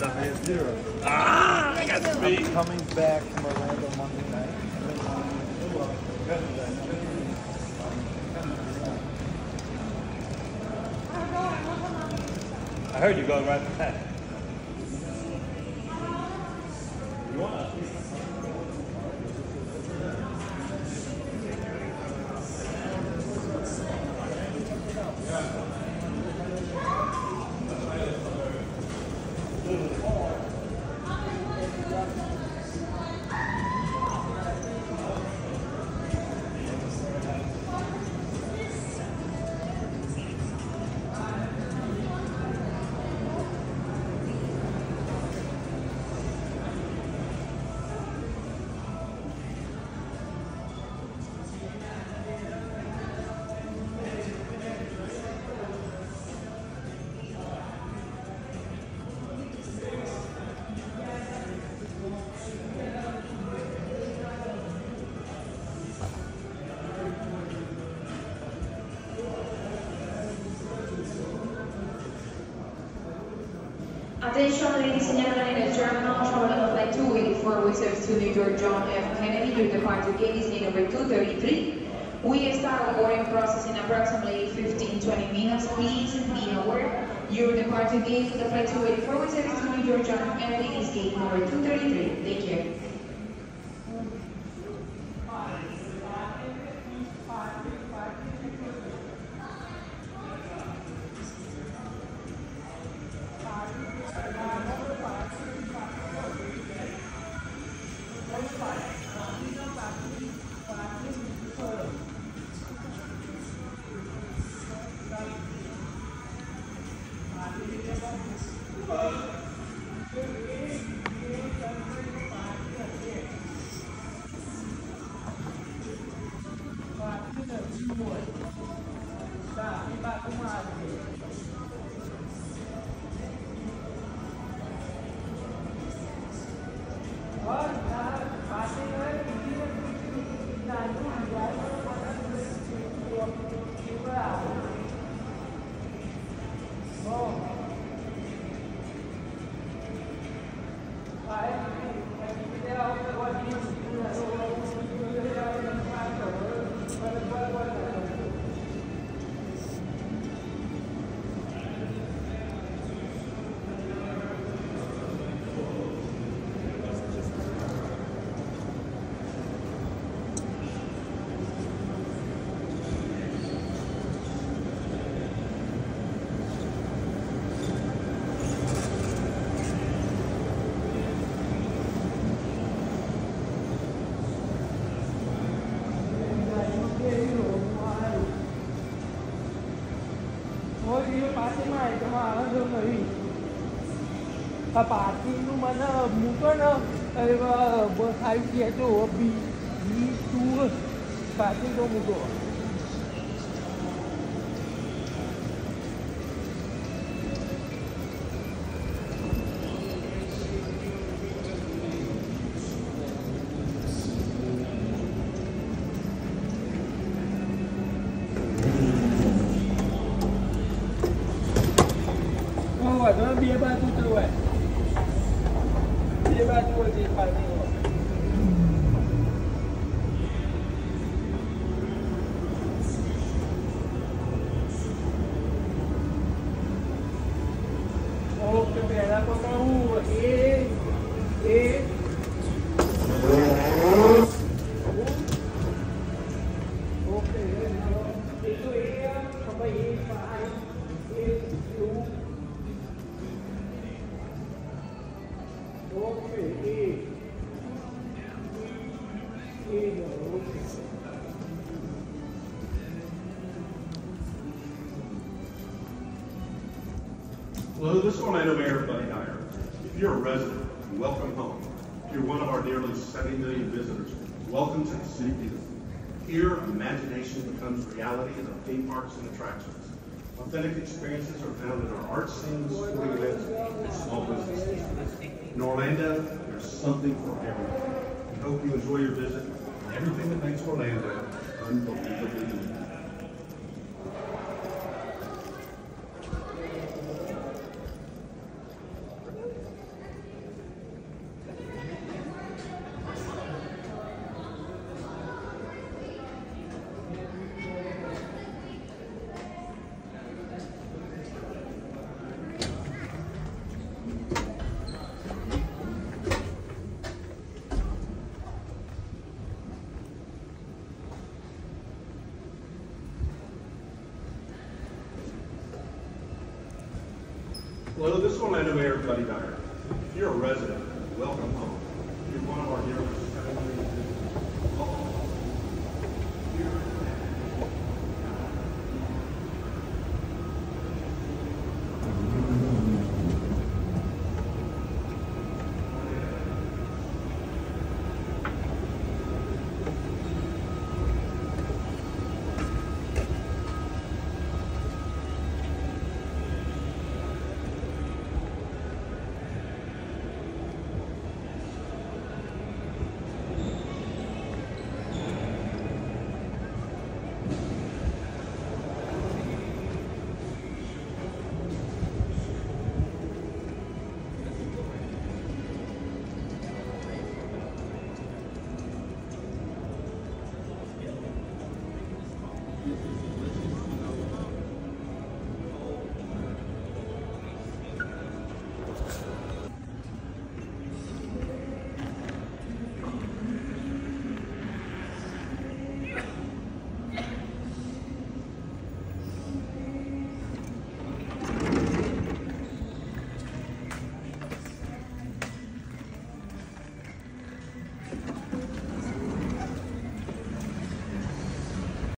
Ah, I got. Coming back from Orlando Monday night. I heard you going right back. Attention ladies and gentlemen, the terminal traveling on flight 284 with service to New York John F. Kennedy, your departure gate is gate number 233. We start boarding process in approximately 15-20 minutes. Please be aware your departure gate for the flight 284 with service to New York John F. Kennedy is gate number 233. Take care. Tá, me bate uma árvore. બાકીનું મને મૂકો ને ખાલી કહેજો બી બી two બાકી તો મૂકો Đúng rồi, nó bia ba tu tư rồi ele vai coisa para mim, ó. Vou e. Hello, this is Orlando Mayor Buddy Dyer. If you're a resident, welcome home. If you're one of our nearly 70 million visitors, welcome to the City Beautiful. Here, imagination becomes reality in our theme parks and attractions. Authentic experiences are found in our art scenes, sporting events, and small businesses. In Orlando, there's something for everyone. We hope you enjoy your visit and everything that makes Orlando unbelievably unique. Hello, this is Orlando Mayor Buddy Dyer. If you're a resident, welcome home. You're one of our dearly